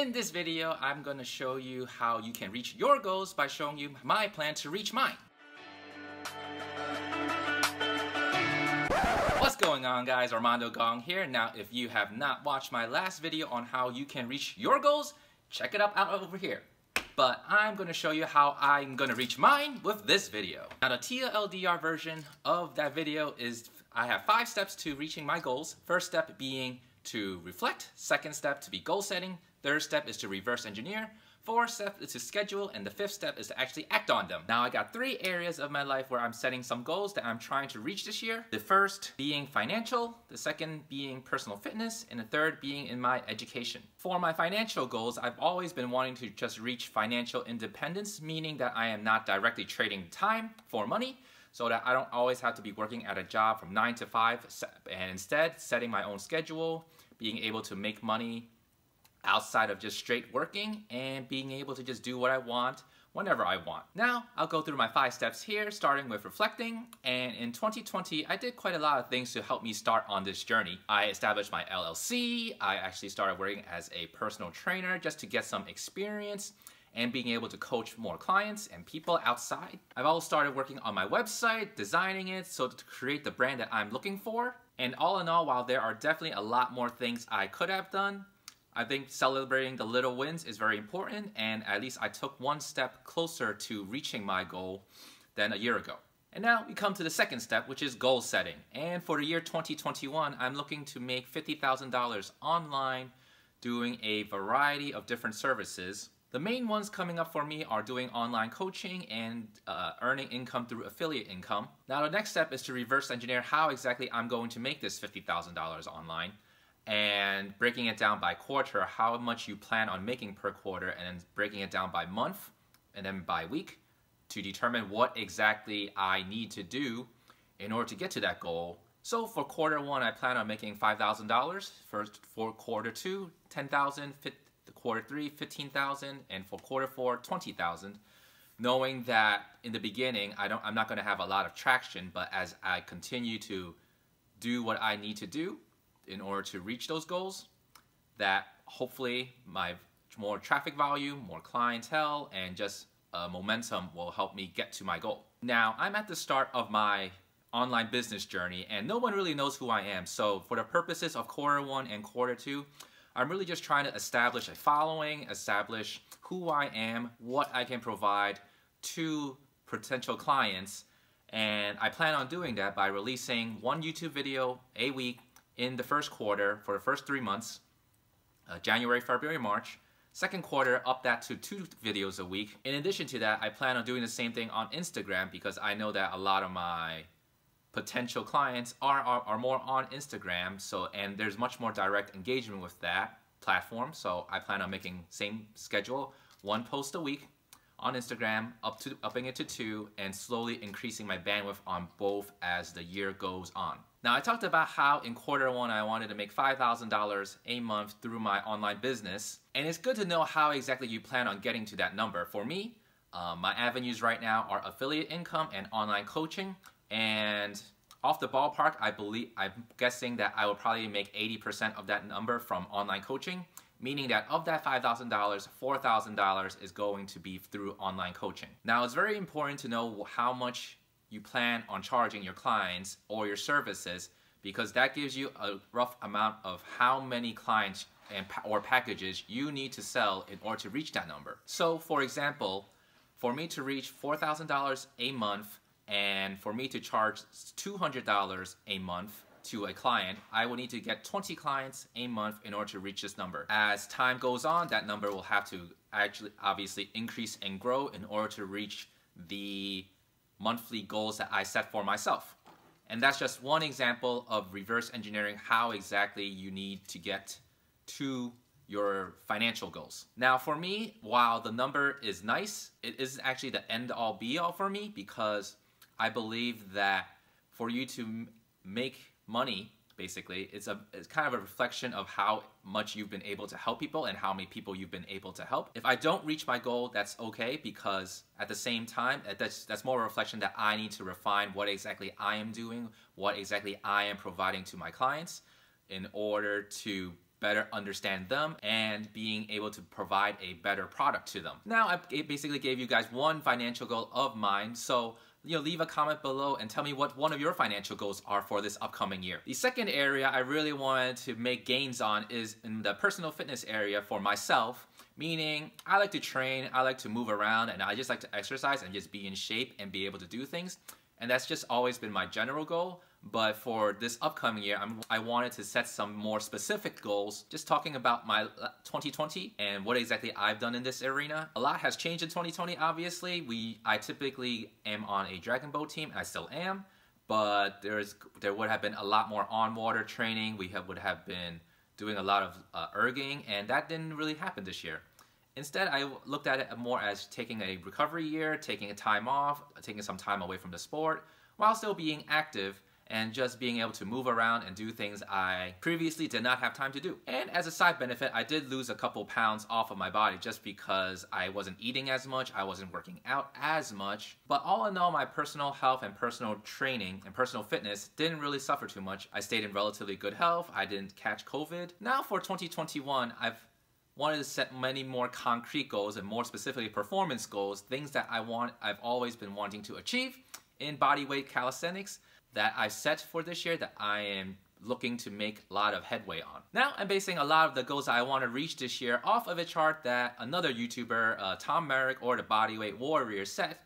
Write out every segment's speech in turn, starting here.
In this video, I'm to show you how you can reach your goals by showing you my plan to reach mine. What's going on guys, Armando Gong here. Now if you have not watched my last video on how you can reach your goals, check it up out over here. But I'm to show you how I'm to reach mine with this video. Now the TLDR version of that video is I have five steps to reaching my goals. First step being to reflect, second step to be goal setting, third step is to reverse engineer, fourth step is to schedule, and the fifth step is to actually act on them. Now I got three areas of my life where I'm setting some goals that I'm trying to reach this year. The first being financial, the second being personal fitness, and the third being in my education. For my financial goals, I've always been wanting to just reach financial independence, meaning that I am not directly trading time for money, so that I don't always have to be working at a job from 9 to 5 and instead setting my own schedule, being able to make money outside of just straight working and being able to just do what I want whenever I want. Now, I'll go through my five steps here, starting with reflecting. And in 2020, I did quite a lot of things to help me start on this journey. I established my LLC. I actually started working as a personal trainer just to get some experience and being able to coach more clients and people outside. I've also started working on my website, designing it so to create the brand that I'm looking for. And all in all, while there are definitely a lot more things I could have done, I think celebrating the little wins is very important and at least I took one step closer to reaching my goal than a year ago. And now we come to the second step, which is goal setting. And for the year 2021, I'm looking to make $50,000 online doing a variety of different services the main ones coming up for me are doing online coaching and uh, earning income through affiliate income. Now the next step is to reverse engineer how exactly I'm going to make this $50,000 online and breaking it down by quarter, how much you plan on making per quarter and then breaking it down by month and then by week to determine what exactly I need to do in order to get to that goal. So for quarter one, I plan on making $5,000. For, for quarter two, 10,000, quarter three, 15,000, and for quarter four, 20,000, knowing that in the beginning, I don't, I'm not gonna have a lot of traction, but as I continue to do what I need to do in order to reach those goals, that hopefully my more traffic volume, more clientele, and just uh, momentum will help me get to my goal. Now, I'm at the start of my online business journey and no one really knows who I am. So for the purposes of quarter one and quarter two, I'm really just trying to establish a following, establish who I am, what I can provide to potential clients, and I plan on doing that by releasing one YouTube video a week in the first quarter for the first three months, uh, January, February, March. Second quarter, up that to two videos a week. In addition to that, I plan on doing the same thing on Instagram because I know that a lot of my potential clients are, are, are more on Instagram. So, and there's much more direct engagement with that platform. So I plan on making same schedule, one post a week on Instagram, up to upping it to two, and slowly increasing my bandwidth on both as the year goes on. Now I talked about how in quarter one I wanted to make $5,000 a month through my online business, and it's good to know how exactly you plan on getting to that number. For me, um, my avenues right now are affiliate income and online coaching, and off the ballpark, I believe I'm guessing that I will probably make 80% of that number from online coaching, meaning that of that $5,000, $4,000 is going to be through online coaching. Now, it's very important to know how much you plan on charging your clients or your services because that gives you a rough amount of how many clients and or packages you need to sell in order to reach that number. So, for example, for me to reach $4,000 a month and for me to charge $200 a month to a client, I will need to get 20 clients a month in order to reach this number. As time goes on, that number will have to actually obviously increase and grow in order to reach the monthly goals that I set for myself. And that's just one example of reverse engineering how exactly you need to get to your financial goals. Now for me, while the number is nice, it isn't actually the end all be all for me because I believe that for you to make money, basically, it's a it's kind of a reflection of how much you've been able to help people and how many people you've been able to help. If I don't reach my goal, that's okay because at the same time, that's that's more a reflection that I need to refine what exactly I am doing, what exactly I am providing to my clients in order to better understand them and being able to provide a better product to them. Now, I basically gave you guys one financial goal of mine, so you know, leave a comment below and tell me what one of your financial goals are for this upcoming year. The second area I really wanted to make gains on is in the personal fitness area for myself, meaning I like to train, I like to move around, and I just like to exercise and just be in shape and be able to do things. And that's just always been my general goal. But for this upcoming year, I'm, i wanted to set some more specific goals, just talking about my 2020 uh, and what exactly I've done in this arena. A lot has changed in 2020, obviously. We I typically am on a Dragon Boat team, and I still am, but there's there would have been a lot more on-water training. We have, would have been doing a lot of uh, erging, and that didn't really happen this year. Instead, I looked at it more as taking a recovery year, taking a time off, taking some time away from the sport, while still being active and just being able to move around and do things I previously did not have time to do. And as a side benefit, I did lose a couple pounds off of my body just because I wasn't eating as much, I wasn't working out as much. But all in all, my personal health and personal training and personal fitness didn't really suffer too much. I stayed in relatively good health, I didn't catch COVID. Now for 2021, I've wanted to set many more concrete goals and more specifically performance goals, things that I want I've always been wanting to achieve in bodyweight calisthenics that I set for this year that I am looking to make a lot of headway on. Now I'm basing a lot of the goals I want to reach this year off of a chart that another YouTuber, uh, Tom Merrick or the Bodyweight Warrior set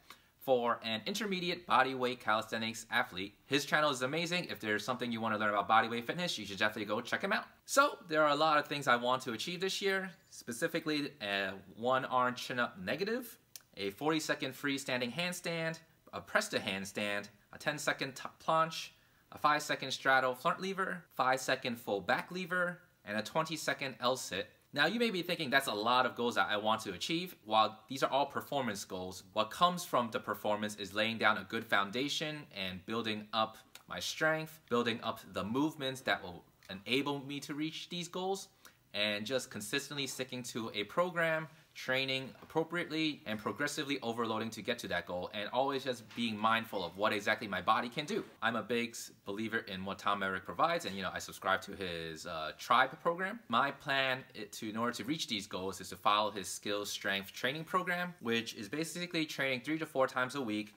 for an intermediate bodyweight calisthenics athlete. His channel is amazing. If there's something you want to learn about bodyweight fitness, you should definitely go check him out. So there are a lot of things I want to achieve this year, specifically a one arm chin up negative, a 40 second freestanding handstand, a press to handstand, a 10 second planche, a 5 second straddle front lever, 5 second full back lever, and a 20 second L-sit. Now you may be thinking that's a lot of goals that I want to achieve. While these are all performance goals, what comes from the performance is laying down a good foundation and building up my strength, building up the movements that will enable me to reach these goals, and just consistently sticking to a program training appropriately and progressively overloading to get to that goal and always just being mindful of what exactly my body can do. I'm a big believer in what Tom Merrick provides and you know I subscribe to his uh, tribe program. My plan to in order to reach these goals is to follow his skills strength training program which is basically training three to four times a week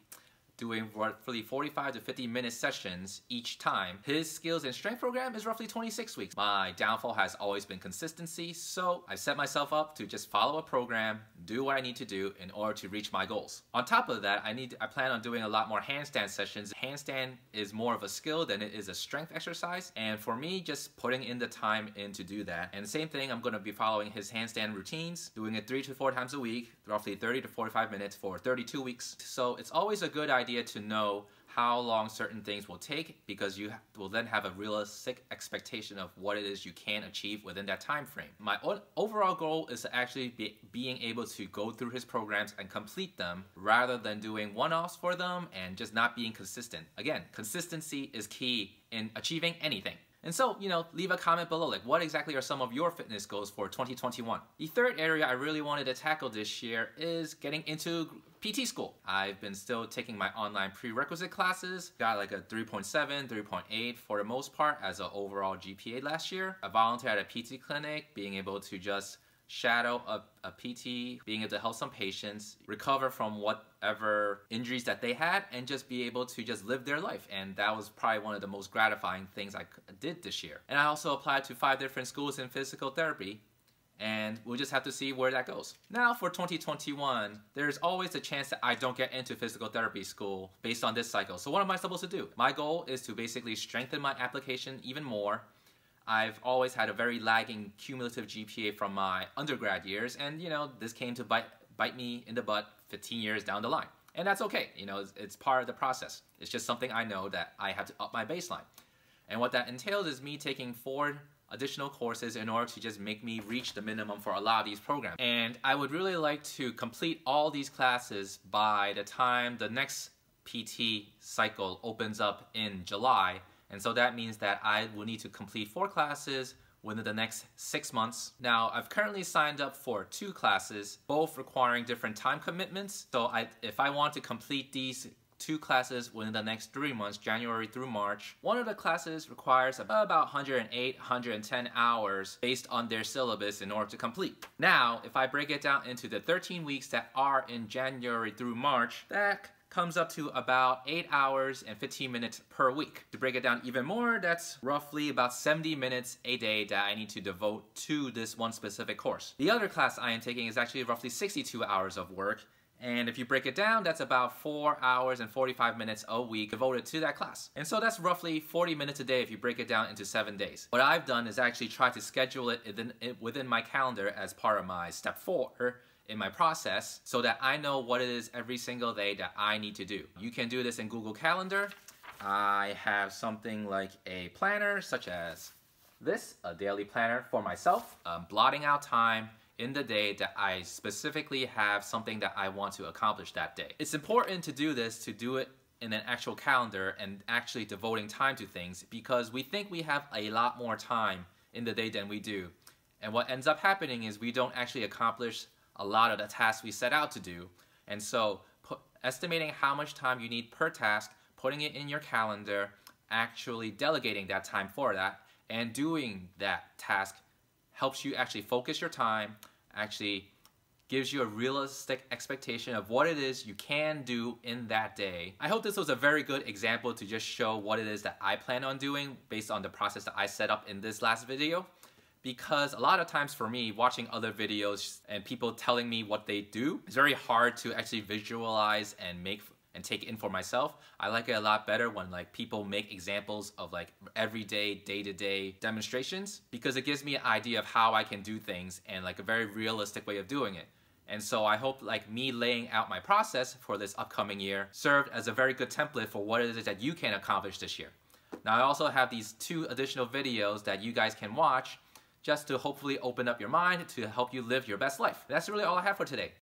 doing roughly 45 to 50 minute sessions each time. His skills and strength program is roughly 26 weeks. My downfall has always been consistency, so I set myself up to just follow a program, do what I need to do in order to reach my goals. On top of that, I need I plan on doing a lot more handstand sessions. Handstand is more of a skill than it is a strength exercise, and for me, just putting in the time in to do that. And same thing, I'm gonna be following his handstand routines, doing it three to four times a week, roughly 30 to 45 minutes for 32 weeks. So it's always a good idea idea to know how long certain things will take because you will then have a realistic expectation of what it is you can achieve within that time frame. My overall goal is to actually be being able to go through his programs and complete them rather than doing one-offs for them and just not being consistent. Again, consistency is key in achieving anything. And so, you know, leave a comment below, like what exactly are some of your fitness goals for 2021? The third area I really wanted to tackle this year is getting into PT school. I've been still taking my online prerequisite classes, got like a 3.7, 3.8 for the most part as an overall GPA last year. I volunteered at a PT clinic, being able to just shadow a, a PT, being able to help some patients recover from whatever injuries that they had and just be able to just live their life. And that was probably one of the most gratifying things I did this year. And I also applied to five different schools in physical therapy and we'll just have to see where that goes. Now for 2021, there's always a chance that I don't get into physical therapy school based on this cycle. So what am I supposed to do? My goal is to basically strengthen my application even more I've always had a very lagging cumulative GPA from my undergrad years, and you know, this came to bite, bite me in the butt 15 years down the line. And that's okay, you know, it's, it's part of the process. It's just something I know that I have to up my baseline. And what that entails is me taking four additional courses in order to just make me reach the minimum for a lot of these programs. And I would really like to complete all these classes by the time the next PT cycle opens up in July and so that means that I will need to complete four classes within the next six months. Now, I've currently signed up for two classes, both requiring different time commitments. So I, if I want to complete these two classes within the next three months, January through March. One of the classes requires about 108, 110 hours based on their syllabus in order to complete. Now, if I break it down into the 13 weeks that are in January through March, that comes up to about 8 hours and 15 minutes per week. To break it down even more, that's roughly about 70 minutes a day that I need to devote to this one specific course. The other class I am taking is actually roughly 62 hours of work and if you break it down, that's about 4 hours and 45 minutes a week devoted to that class. And so that's roughly 40 minutes a day if you break it down into 7 days. What I've done is actually try to schedule it within my calendar as part of my step 4 in my process so that I know what it is every single day that I need to do. You can do this in Google Calendar. I have something like a planner such as this, a daily planner for myself, blotting out time in the day that I specifically have something that I want to accomplish that day. It's important to do this, to do it in an actual calendar and actually devoting time to things because we think we have a lot more time in the day than we do. And what ends up happening is we don't actually accomplish a lot of the tasks we set out to do. And so estimating how much time you need per task, putting it in your calendar, actually delegating that time for that, and doing that task helps you actually focus your time, actually gives you a realistic expectation of what it is you can do in that day. I hope this was a very good example to just show what it is that I plan on doing based on the process that I set up in this last video because a lot of times for me, watching other videos and people telling me what they do, it's very hard to actually visualize and make and take in for myself. I like it a lot better when like people make examples of like everyday, day-to-day -day demonstrations because it gives me an idea of how I can do things and like a very realistic way of doing it. And so I hope like me laying out my process for this upcoming year served as a very good template for what it is that you can accomplish this year. Now I also have these two additional videos that you guys can watch just to hopefully open up your mind to help you live your best life. That's really all I have for today.